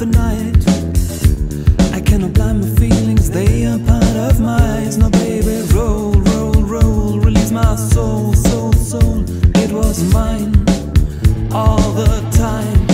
overnight I cannot blind my feelings, they are part of my eyes Now baby, roll, roll, roll, release my soul, soul, soul. It was mine all the time.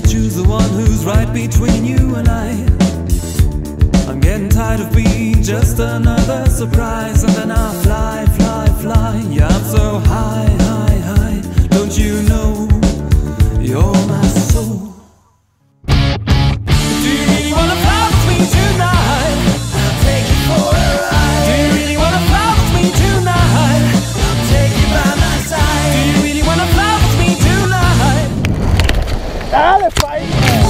to choose the one who's right between you and I. I'm getting tired of being just another surprise, and then I fly, fly, fly. Yeah, I'm so high, high, high. Don't you know you're my soul? Caralho, pai!